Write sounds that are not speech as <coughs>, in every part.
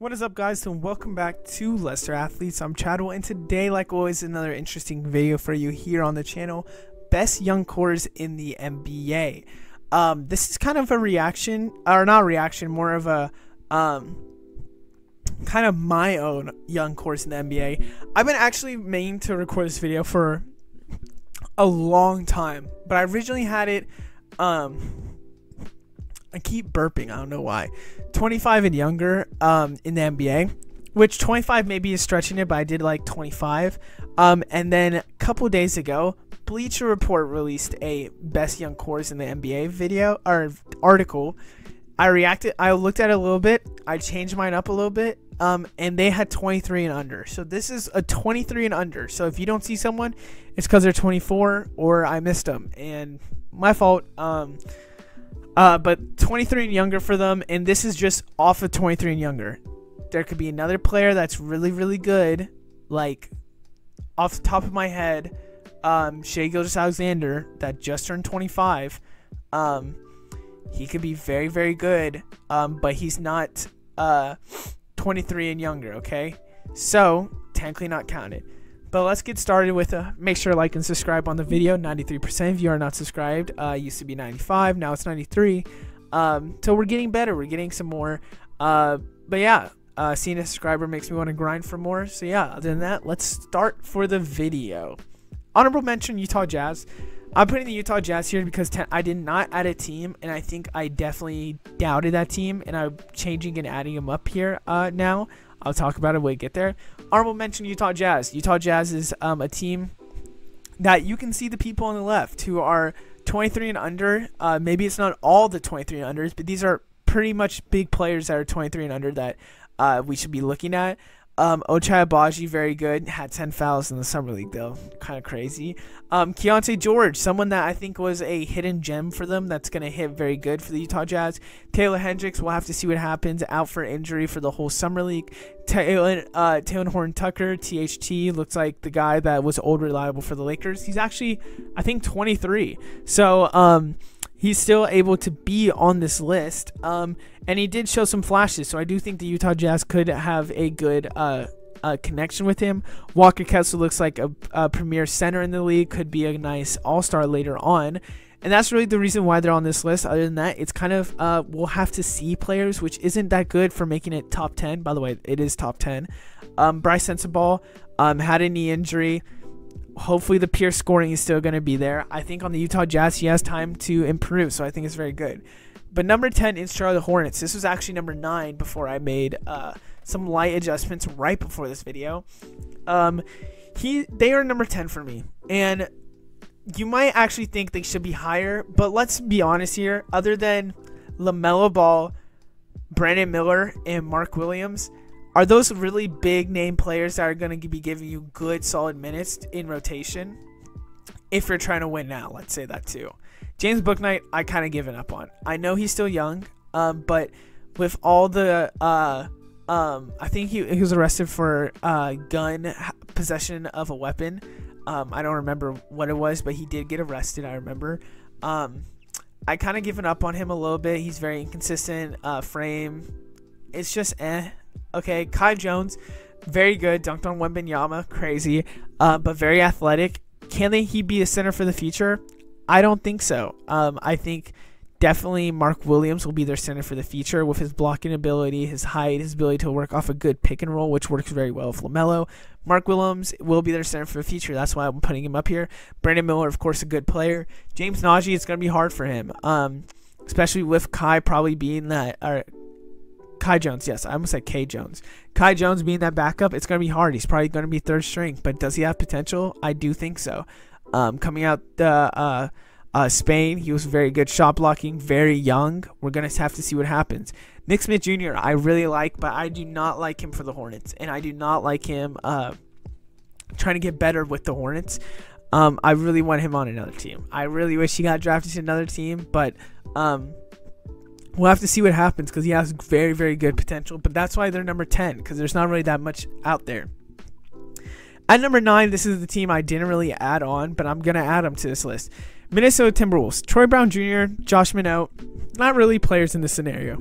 What is up, guys, and welcome back to Lesser Athletes. I'm Chadwell, and today, like always, another interesting video for you here on the channel. Best young cores in the NBA. Um, this is kind of a reaction, or not reaction, more of a um, kind of my own young cores in the NBA. I've been actually meaning to record this video for a long time, but I originally had it. Um, I keep burping. I don't know why. 25 and younger um, in the NBA, which 25 maybe is stretching it, but I did like 25. Um, and then a couple days ago, Bleacher Report released a best young cores in the NBA video or article. I reacted. I looked at it a little bit. I changed mine up a little bit. Um, and they had 23 and under. So this is a 23 and under. So if you don't see someone, it's because they're 24 or I missed them, and my fault. Um, uh, but 23 and younger for them, and this is just off of 23 and younger. There could be another player that's really, really good, like off the top of my head, um, Shai Gilgeous-Alexander that just turned 25. Um, he could be very, very good, um, but he's not uh, 23 and younger. Okay, so technically not counted. But let's get started with a make sure like and subscribe on the video. 93% of you are not subscribed. Uh, used to be 95, now it's 93. Um, so we're getting better. We're getting some more. Uh, but yeah, uh, seeing a subscriber makes me want to grind for more. So yeah, other than that, let's start for the video. Honorable mention Utah Jazz. I'm putting the Utah Jazz here because I did not add a team, and I think I definitely doubted that team, and I'm changing and adding them up here uh, now. I'll talk about it when we get there. Honorable mention Utah Jazz. Utah Jazz is um, a team that you can see the people on the left who are 23 and under. Uh, maybe it's not all the 23 and unders, but these are pretty much big players that are 23 and under that uh, we should be looking at. Um, Ochai Agbaji, very good. Had 10 fouls in the summer league, though. Kind of crazy. Um, Keyonte George, someone that I think was a hidden gem for them that's going to hit very good for the Utah Jazz. Taylor Hendricks, we'll have to see what happens. Out for injury for the whole summer league. Taylor, uh, Taylor Horn Tucker, THT, looks like the guy that was old reliable for the Lakers. He's actually, I think, 23. So, um, he's still able to be on this list. Um, and he did show some flashes, so I do think the Utah Jazz could have a good uh, uh, connection with him. Walker Kessler looks like a, a premier center in the league, could be a nice all star later on. And that's really the reason why they're on this list. Other than that, it's kind of, uh, we'll have to see players, which isn't that good for making it top 10. By the way, it is top 10. Um, Brice Sensabaugh um, had a knee injury hopefully the pure scoring is still going to be there. I think on the Utah Jazz, he has time to improve, so I think it's very good. But number 10 is Charlotte Hornets. This was actually number 9 before I made uh, some light adjustments right before this video. Um, he They are number 10 for me. And you might actually think they should be higher, but let's be honest here. Other than LaMelo Ball, Brandon Miller, and Mark Williams – are those really big name players that are going to be giving you good solid minutes in rotation? If you're trying to win now let's say that too. James Bouknight i kind of given up on. I know he's still young um, but with all the uh, um, i think he, he was arrested for uh, gun possession of a weapon. Um, i don't remember what it was but he did get arrested i remember. Um, i kind of given up on him a little bit. He's very inconsistent uh, frame. It's just eh Okay, Kai Jones, very good. Dunked on Wembanyama, crazy, uh, but very athletic. Can he be a center for the future? I don't think so. Um, I think definitely Mark Williams will be their center for the future with his blocking ability, his height, his ability to work off a good pick and roll, which works very well with LaMelo. Mark Williams will be their center for the future. That's why I'm putting him up here. Brandon Miller, of course, a good player. James Nnaji, it's going to be hard for him, um, especially with Kai probably being that, or Kai Jones, yes, I almost said K Jones. Kai Jones being that backup, it's going to be hard. He's probably going to be third string, but does he have potential? I do think so. Um, coming out the uh, uh, Spain, he was very good shot blocking, very young. We're going to have to see what happens. Nick Smith Jr., I really like, but I do not like him for the Hornets, and I do not like him uh, trying to get better with the Hornets. Um, I really want him on another team. I really wish he got drafted to another team, but um, we'll have to see what happens because he has very, very good potential. But that's why they're number 10 because there's not really that much out there. At number 9, this is the team I didn't really add on, but I'm going to add them to this list. Minnesota Timberwolves. Troy Brown Jr., Josh Minott, not really players in this scenario.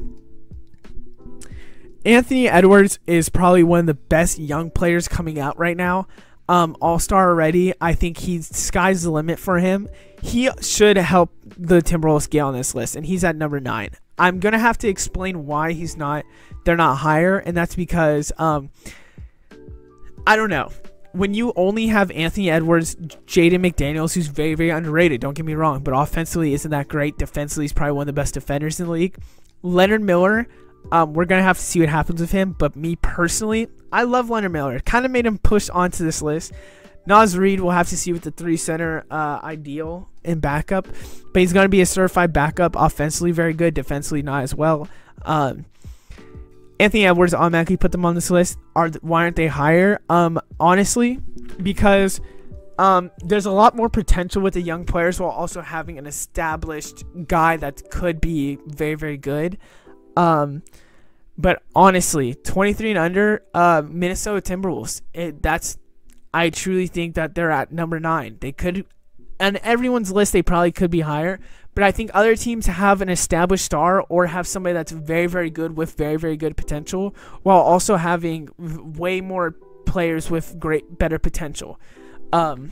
Anthony Edwards is probably one of the best young players coming out right now. Um, All star already. I think he's sky's the limit for him. He should help the Timberwolves get on this list, and he's at number nine. I'm gonna have to explain why he's not. They're not higher, and that's because um, I don't know. When you only have Anthony Edwards, Jaden McDaniels, who's very very underrated. Don't get me wrong, but offensively isn't that great. Defensively, he's probably one of the best defenders in the league. Leonard Miller, um, we're gonna have to see what happens with him. But me personally, I love Leonard Miller. Kind of made him push onto this list. Naz Reid will have to see with the three center uh, ideal in backup, but he's gonna be a certified backup. Offensively, very good. Defensively, not as well. Um, Anthony Edwards automatically put them on this list. Are why aren't they higher? Um, honestly, because um, there's a lot more potential with the young players while also having an established guy that could be very very good. Um, but honestly, 23 and under, uh, Minnesota Timberwolves. It, that's I truly think that they're at number nine. They could, on everyone's list, they probably could be higher. But I think other teams have an established star or have somebody that's very, very good with very, very good potential, while also having way more players with great, better potential. Um,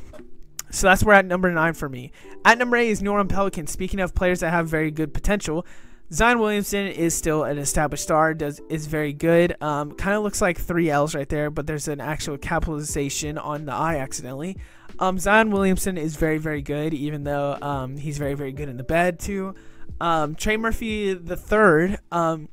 so that's where at number nine for me. At number eight is New Orleans Pelicans. Speaking of players that have very good potential, Zion Williamson is still an established star. Does is very good. Um, kind of looks like three L's right there, but there's an actual capitalization on the I accidentally. Um, Zion Williamson is very very good, even though um, he's very very good in the bed too. Um, Trey Murphy the third. Um,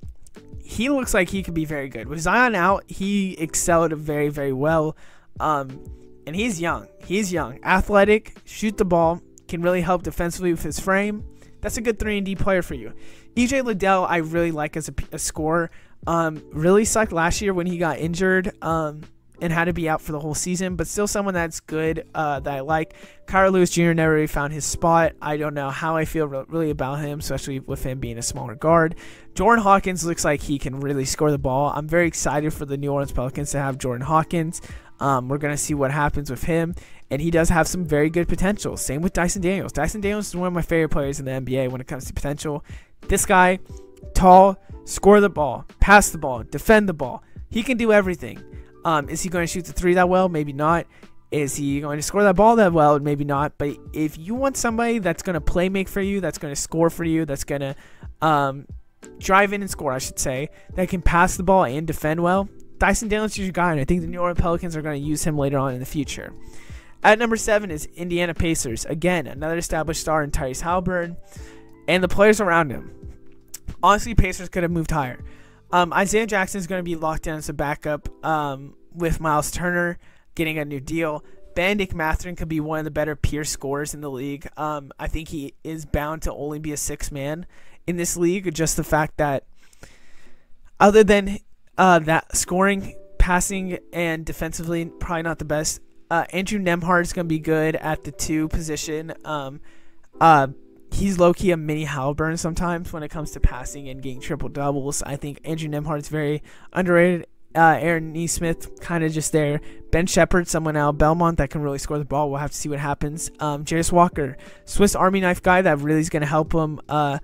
he looks like he could be very good. With Zion out, he excelled very very well. Um, and he's young. He's young, athletic, shoot the ball, can really help defensively with his frame. That's a good three and D player for you. EJ Liddell, I really like as a, a scorer. Um, really sucked last year when he got injured um, and had to be out for the whole season, but still someone that's good uh, that I like. Kira Lewis Jr. never really found his spot. I don't know how I feel really about him, especially with him being a smaller guard. Jordan Hawkins looks like he can really score the ball. I'm very excited for the New Orleans Pelicans to have Jordan Hawkins. Um, we're going to see what happens with him. And he does have some very good potential. Same with Dyson Daniels. Dyson Daniels is one of my favorite players in the NBA when it comes to potential. This guy, tall, score the ball, pass the ball, defend the ball. He can do everything. Um, is he going to shoot the three that well? Maybe not. Is he going to score that ball that well? Maybe not. But if you want somebody that's going to play make for you, that's going to score for you, that's going to um, drive in and score, I should say, that can pass the ball and defend well, Dyson Daniels is your guy, and I think the New Orleans Pelicans are going to use him later on in the future. At number seven is Indiana Pacers. Again, another established star in Tyrese Haliburton and the players around him. Honestly, Pacers could have moved higher. Um, Isaiah Jackson is going to be locked down as a backup um, with Miles Turner getting a new deal. Bennedict Mathurin could be one of the better pure scorers in the league. Um, I think he is bound to only be a six man in this league. Just the fact that, other than uh, that scoring, passing, and defensively, probably not the best. Uh, Andrew Nembhard is going to be good at the two position. Um, uh, he's low key a mini Haliburton sometimes when it comes to passing and getting triple doubles. I think Andrew Nembhard is very underrated. Uh, Aaron Nesmith kind of just there. Ben Sheppard, someone out Belmont that can really score the ball. We'll have to see what happens. Um, Jarace Walker, Swiss Army knife guy that really is going to help them uh,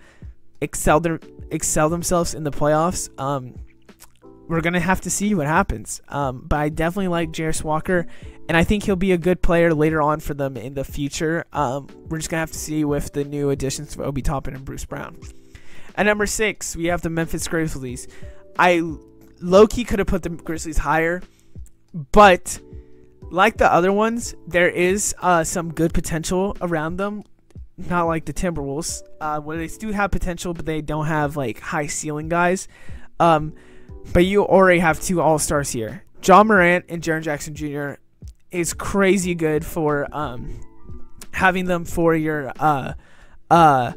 excel their excel themselves in the playoffs. Um, we're gonna have to see what happens. Um, but I definitely like Jarace Walker, and I think he'll be a good player later on for them in the future. Um, we're just gonna have to see with the new additions of Obi Toppin and Bruce Brown. At number six, we have the Memphis Grizzlies. I low key could have put the Grizzlies higher, but like the other ones, there is uh, some good potential around them. Not like the Timberwolves, uh, where they do have potential, but they don't have like high ceiling guys. Um, but you already have two All Stars here. Ja Morant and Jaren Jackson Jr. is crazy good for um, having them for your uh, uh,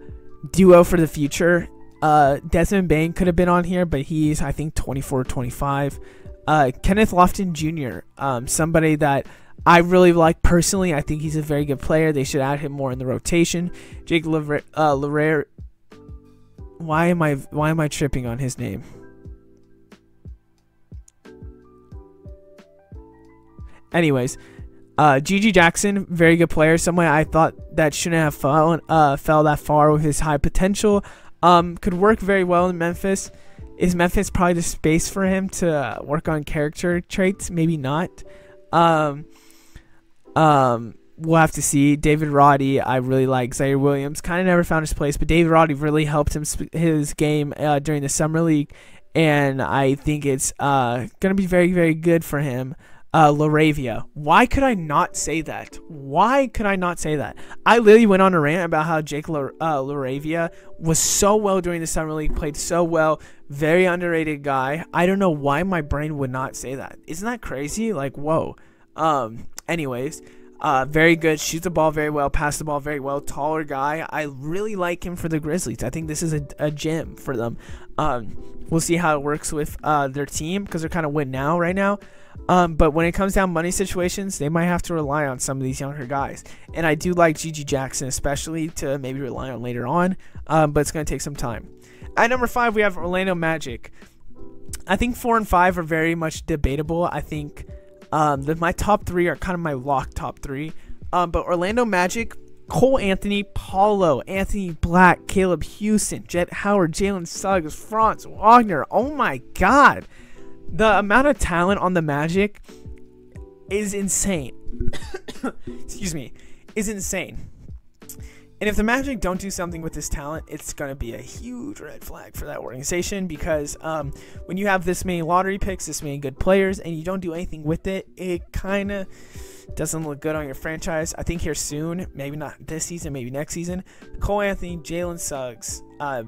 duo for the future. Uh, Desmond Bane could have been on here, but he's I think 24, 25. Uh, Kenneth Lofton Jr. Um, somebody that I really like personally. I think he's a very good player. They should add him more in the rotation. Jake Levere, uh, Why am I why am I tripping on his name? Anyways, uh, GG Jackson, very good player. Someone I thought that shouldn't have fallen, uh, fell that far with his high potential. Um, could work very well in Memphis Is Memphis probably the space for him to work on character traits? Maybe not. Um, um, we'll have to see. David Roddy, I really like. Ziaire Williams kind of never found his place, but David Roddy really helped him his game uh, during the summer league, and I think it's uh, gonna be very very good for him. Uh, LaRavia. Why could I not say that? Why could I not say that? I literally went on a rant about how Jake La- uh, Laravia was so well during the summer league, played so well, very underrated guy. I don't know why my brain would not say that. Isn't that crazy? Like, whoa. Um. Anyways, uh, very good. Shoots the ball very well. Pass the ball very well. Taller guy. I really like him for the Grizzlies. I think this is a, a gem for them. Um, we'll see how it works with uh, their team because they're kind of win now right now. Um, but when it comes down money situations, they might have to rely on some of these younger guys. And I do like GG Jackson, especially to maybe rely on later on. Um, but it's going to take some time. At number five, we have Orlando Magic. I think four and five are very much debatable. I think um, the, my top three are kind of my lock top three. Um, but Orlando Magic, Cole Anthony, Paolo, Anthony Black, Caleb Houstan, Jett Howard, Jalen Suggs, Franz Wagner. Oh my God. The amount of talent on the Magic is insane. <coughs> Excuse me. Is insane. And if the Magic don't do something with this talent, it's going to be a huge red flag for that organization because um, when you have this many lottery picks, this many good players, and you don't do anything with it, it kind of doesn't look good on your franchise. I think here soon, maybe not this season, maybe next season, Cole Anthony, Jalen Suggs, uh,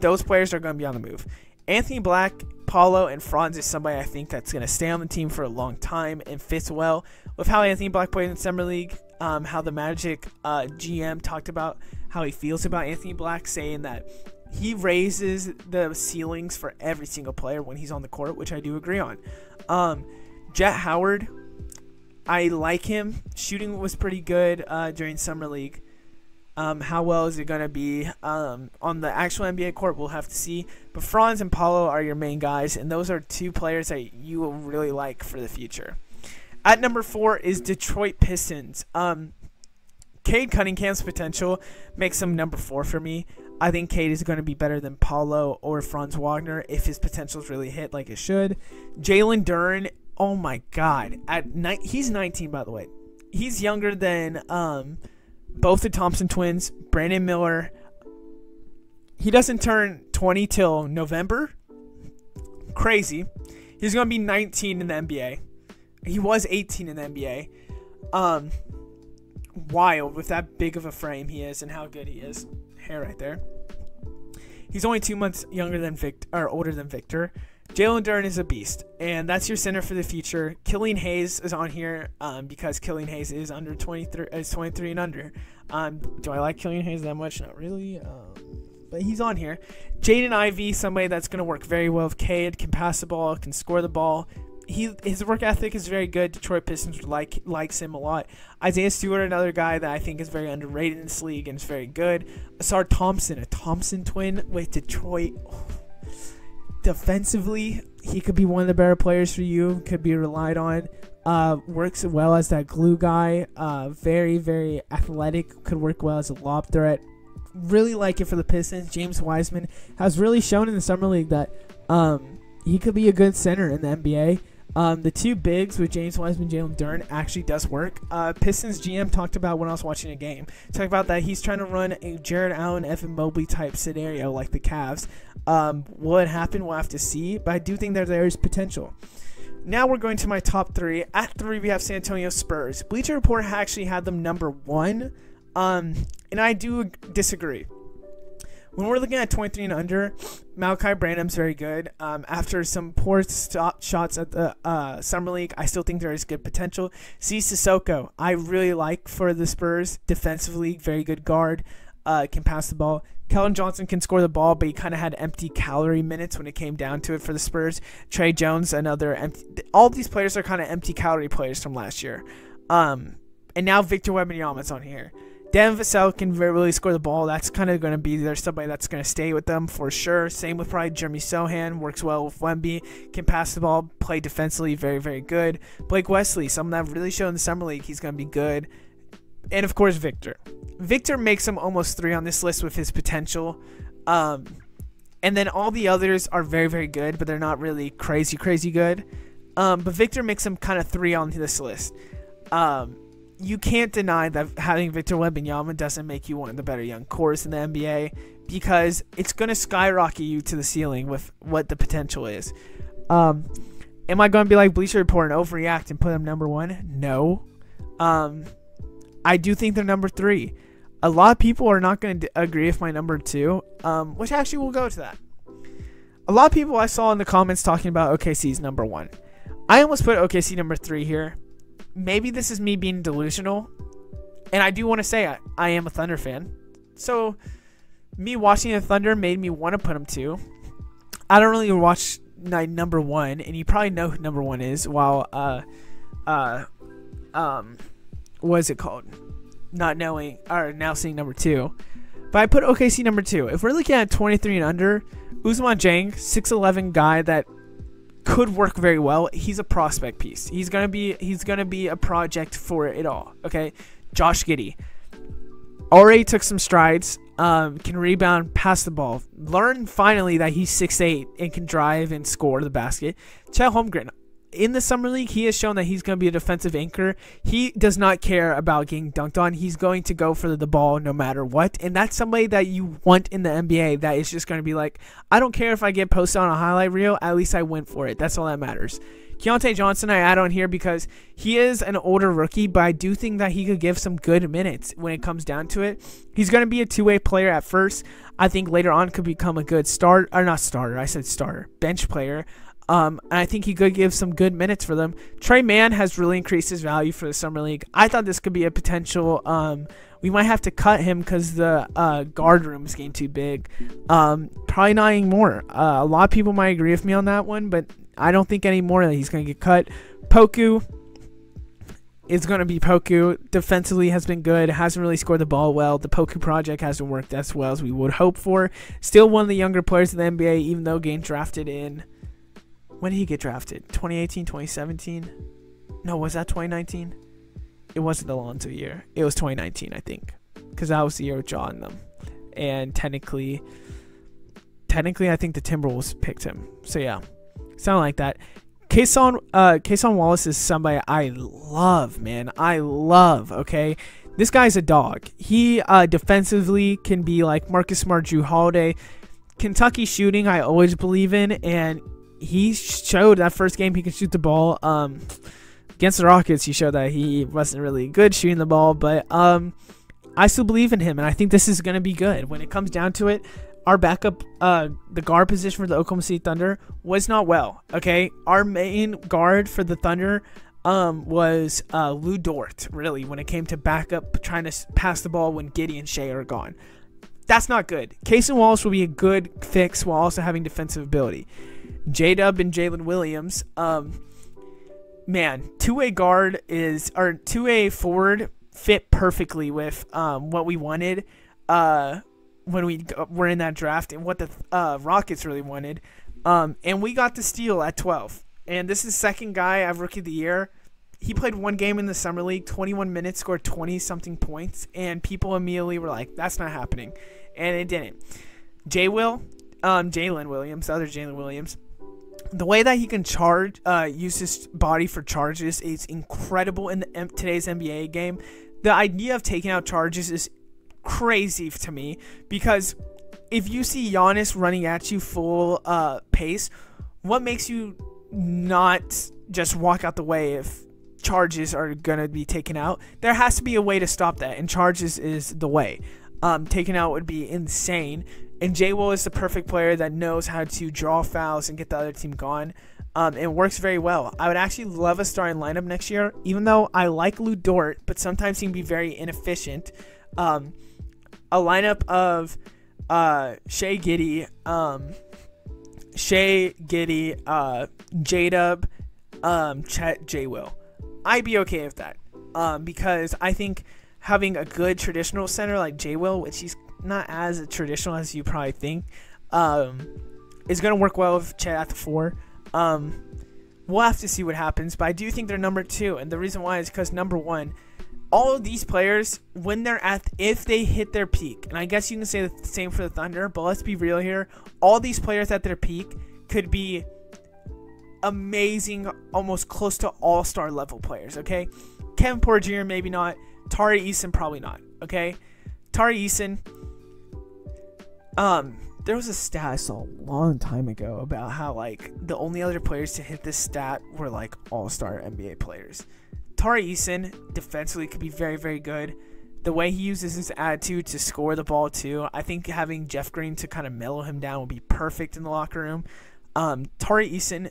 those players are going to be on the move. Anthony Black, Paolo, and Franz is somebody I think that's going to stay on the team for a long time and fits well with how Anthony Black played in Summer League um, how the Magic uh, GM talked about how he feels about Anthony Black, saying that he raises the ceilings for every single player when he's on the court, which I do agree on. Um, Jett Howard, I like him. Shooting was pretty good uh, during summer league. Um, how well is it going to be um, on the actual NBA court? We'll have to see. But Franz and Paolo are your main guys, and those are two players that you will really like for the future. At number four is Detroit Pistons. Um, Cade Cunningham's potential makes him number four for me. I think Cade is going to be better than Paolo or Franz Wagner if his potential is really hit like it should. Jalen Duren, oh my God, at ni- he's 19 by the way. He's younger than um, both the Thompson twins, Brandon Miller. He doesn't turn 20 till November. Crazy. He's going to be 19 in the NBA. He was 18 in the NBA. Um, wild with that big of a frame he is and how good he is. Hair right there. He's only two months younger than Victor or older than Victor. Jalen Duren is a beast, and that's your center for the future. Killian Hayes is on here um, because Killian Hayes is under 23, is 23 and under. Um, do I like Killian Hayes that much? Not really. Um, but he's on here. Jaden Ivey, somebody that's going to work very well with Cade, can pass the ball, can score the ball, he his work ethic is very good. Detroit Pistons like likes him a lot. Isaiah Stewart, another guy that I think is very underrated in this league and is very good. Ausar Thompson, a Thompson twin with Detroit. Defensively, he could be one of the better players for you. Could be relied on. Uh, works well as that glue guy. Uh, very very athletic. Could work well as a lob threat. Really like it for the Pistons. James Wiseman has really shown in the summer league that um, he could be a good center in the NBA. Um, the two bigs with James Wiseman, Jalen Duren actually does work. Uh, Pistons GM talked about when I was watching a game. Talked about that he's trying to run a Jarrett Allen, Evan Mobley type scenario like the Cavs. Um, will it happen? We'll have to see. But I do think that there is potential. Now we're going to my top three. At three, we have San Antonio Spurs. Bleacher Report actually had them number one, um, and I do disagree when we're looking at 23 and under, Malaki Branham's very good. Um, after some poor stop shots at the uh, summer league, I still think there is good potential. Sidy Cissoko, I really like for the Spurs defensively, very good guard, uh, can pass the ball. Keldon Johnson can score the ball, but he kind of had empty calorie minutes when it came down to it for the Spurs. Tre Jones, another empty. All these players are kind of empty calorie players from last year. Um, and now Victor Wembanyama's on here. Devin Vassell can really score the ball. That's kind of going to be there somebody that's going to stay with them for sure. Same with probably Jeremy Sochan. Works well with Wemby. Can pass the ball, play defensively, very, very good. Blake Wesley, someone that really showed in the Summer League, he's going to be good. And of course, Victor. Victor makes him almost three on this list with his potential. Um, and then all the others are very very good, but they're not really crazy crazy good. Um, but Victor makes him kind of three on this list. Um, you can't deny that having Victor Wembanyama doesn't make you one of the better young cores in the NBA because it's going to skyrocket you to the ceiling with what the potential is. Um, am I going to be like Bleacher Report and overreact and put him number one? No. Um, I do think they're number three. A lot of people are not going to agree with my number two, um, which actually we'll go to that. A lot of people I saw in the comments talking about OKC's number one. I almost put OKC number three here maybe this is me being delusional. And I do want to say I, I am a Thunder fan. So me watching the Thunder made me want to put them two. I don't really watch night number one, and you probably know who number one is. While uh, uh, um, what is it called? Not knowing or now seeing number two. But I put OKC number two. If we're looking at 23 and under, Ousmane Dieng, 6'11 guy that could work very well. He's a prospect piece. He's gonna be he's gonna be a project for it all. Okay, Josh Giddey already took some strides. Um, can rebound, pass the ball. Learn finally that he's 6'8 and can drive and score the basket. Chet Holmgren in the summer league, he has shown that he's going to be a defensive anchor. He does not care about getting dunked on. He's going to go for the ball no matter what. And that's somebody that you want in the NBA that is just going to be like, I don't care if I get posted on a highlight reel. At least I went for it. That's all that matters. Keyontae Johnson, I add on here because he is an older rookie, but I do think that he could give some good minutes when it comes down to it. He's going to be a two way player at first. I think later on could become a good start, or not starter, I said starter, bench player. Um, and I think he could give some good minutes for them. Tre Mann has really increased his value for the summer league. I thought this could be a potential. Um, we might have to cut him because the uh, guard room is getting too big. Um, probably not anymore. Uh, a lot of people might agree with me on that one, but I don't think anymore that he's going to get cut. Poku is going to be Poku. Defensively has been good. Hasn't really scored the ball well. The Poku project hasn't worked as well as we would hope for. Still one of the younger players in the NBA, even though getting drafted in when did he get drafted? 2018, 2017? No, was that 2019? It wasn't the Lonzo year. It was 2019, I think, because that was the year with John them, and technically, technically, I think the Timberwolves picked him. So yeah, sound like that. Cason, uh, Cason Wallace is somebody I love, man. I love. Okay, this guy's a dog. He uh, defensively can be like Marcus Smart, Jrue Holiday. Kentucky shooting, I always believe in, and he showed that first game he could shoot the ball. Um, against the Rockets, he showed that he wasn't really good shooting the ball, but um, I still believe in him, and I think this is going to be good. When it comes down to it, our backup, uh, the guard position for the Oklahoma City Thunder was not well. Okay, our main guard for the Thunder um, was uh, Lu Dort. Really, when it came to backup, trying to pass the ball when Giddey and Shai are gone, that's not good. Cason Wallace will be a good fix while also having defensive ability. J Dub and Jalen Williams. Um, man, two way guard is or two way forward fit perfectly with um, what we wanted uh, when we were in that draft and what the uh, Rockets really wanted. Um, and we got the steal at 12. And this is second guy I've rookie of the year. He played one game in the summer league, 21 minutes, scored 20 something points, and people immediately were like, "That's not happening," and it didn't. Jay Will, um, Jalen Williams, other Jalen Williams, the way that he can charge, uh, use his body for charges is incredible in the, today's NBA game. The idea of taking out charges is crazy to me because if you see Giannis running at you full uh, pace, what makes you not just walk out the way if charges are gonna be taken out? There has to be a way to stop that, and charges is the way. Um, out would be insane. And Jay Will is the perfect player that knows how to draw fouls and get the other team gone. Um, it works very well. I would actually love a starting lineup next year, even though I like Lu Dort, but sometimes he can be very inefficient. Um, a lineup of uh, Shai Giddey, um, Shai Giddey, uh, J Dub, um, Chet J Will. I'd be okay with that um, because I think having a good traditional center like J Will, which he's not as traditional as you probably think. Um, going to work well with Chet at the four. Um, we'll have to see what happens, but I do think they're number two, and the reason why is because number one, all of these players, when they're at, if they hit their peak, and I guess you can say the same for the Thunder, but let's be real here. All these players at their peak could be amazing, almost close to all star level players, okay? Kevin Porter Jr., maybe not. Tari Eason, probably not, okay? Tari Eason, um, there was a stat I saw a long time ago about how, like, the only other players to hit this stat were, like, all star NBA players. Tari Eason defensively could be very, very good. The way he uses his attitude to score the ball too, I think having Jeff Green to kind of mellow him down would be perfect in the locker room. Um, Tari Eason,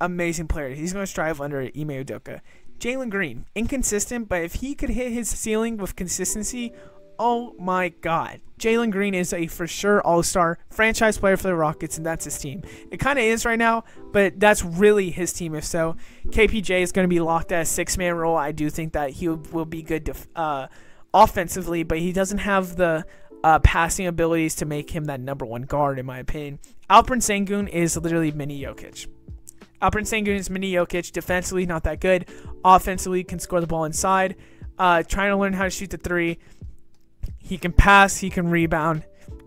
amazing player. He's going to strive under Ime Udoka. Jalen Green, inconsistent, but if he could hit his ceiling with consistency, oh my god. Jalen Green is a for sure all star franchise player for the Rockets, and that's his team. It kind of is right now, but that's really his team. If so, KPJ is going to be locked at a six man role. I do think that he will be good def- uh, offensively, but he doesn't have the uh, passing abilities to make him that number one guard, in my opinion. Alperen Sengun is literally mini Jokic. Alperen Sengun is mini Jokic. Defensively, not that good. Offensively, can score the ball inside. Uh, trying to learn how to shoot the three. He can pass, he can rebound.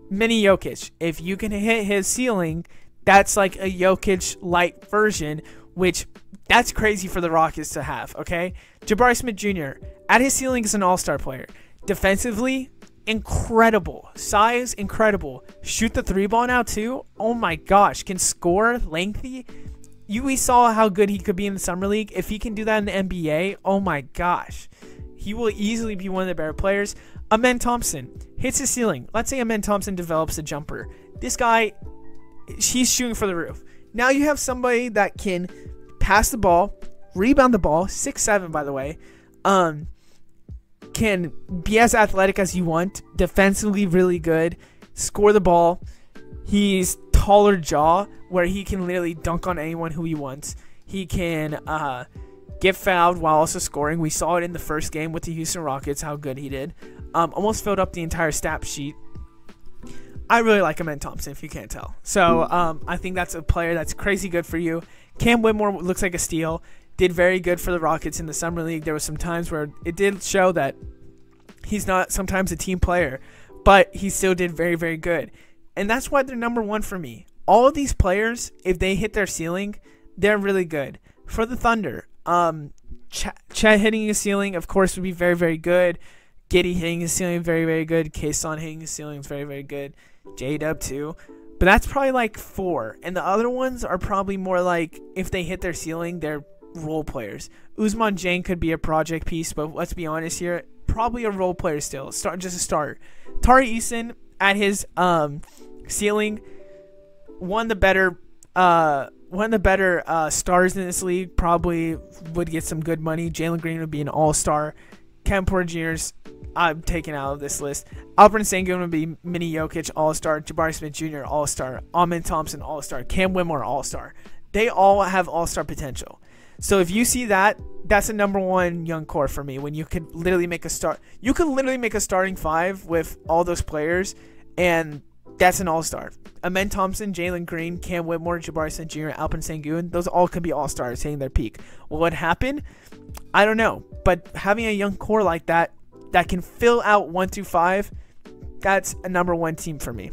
Mini Jokic. If you can hit his ceiling, that's like a Jokic light version, which that's crazy for the Rockets to have, okay? Jabari Smith Jr. at his ceiling is an all-star player. Defensively, incredible. Size, incredible. Shoot the three ball now too. Oh my gosh, can score lengthy. You we saw how good he could be in the summer league. If he can do that in the NBA, oh my gosh. He will easily be one of the better players. Amen Thompson hits his ceiling. Let's say Amen Thompson develops a jumper. This guy, he's shooting for the roof. Now you have somebody that can pass the ball, rebound the ball, six seven by the way, um, can be as athletic as you want, defensively really good, score the ball. He's taller jaw where he can literally dunk on anyone who he wants. He can uh, get fouled while also scoring. We saw it in the first game with the Houston Rockets how good he did. Um, almost filled up the entire stat sheet. I really like him, Amen Thompson, if you can't tell. So um, I think that's a player that's crazy good for you. Cam Whitmore looks like a steal. Did very good for the Rockets in the summer league. There was some times where it did show that he's not sometimes a team player, but he still did very very good. And that's why they're number one for me. All of these players, if they hit their ceiling, they're really good. For the Thunder, um, Ch- Chet hitting his ceiling, of course, would be very very good. Giddey hitting his ceiling very very good. Cason hitting his ceiling very very good. J Dub too. But that's probably like four. And the other ones are probably more like if they hit their ceiling, they're role players. Ousmane Dieng could be a project piece, but let's be honest here, probably a role player still. Start just a start. Tari Eason at his um ceiling, one the better uh one of the better uh, stars in this league probably would get some good money. Jalen Green would be an all star. Kevin Porter Jr.'s I'm taken out of this list. Alperen Sengun would be Mini Jokic All Star, Jabari Smith Jr. All Star, Amen Thompson All Star, Cam Whitmore All Star. They all have All Star potential. So if you see that, that's a number one young core for me. When you could literally make a start, you could literally make a starting five with all those players, and that's an All Star. Amen Thompson, Jalen Green, Cam Whitmore, Jabari Smith Jr., Alperen Sengun, those all could be All Stars hitting their peak. What happened? I don't know. But having a young core like that that can fill out one through five, that's a number one team for me.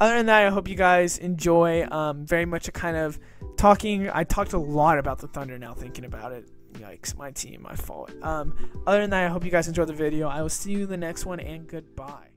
Other than that, I hope you guys enjoy. Um, very much a kind of talking. I talked a lot about the Thunder now, thinking about it. Yikes, my team, my fault. Um, other than that, I hope you guys enjoyed the video. I will see you in the next one, and goodbye.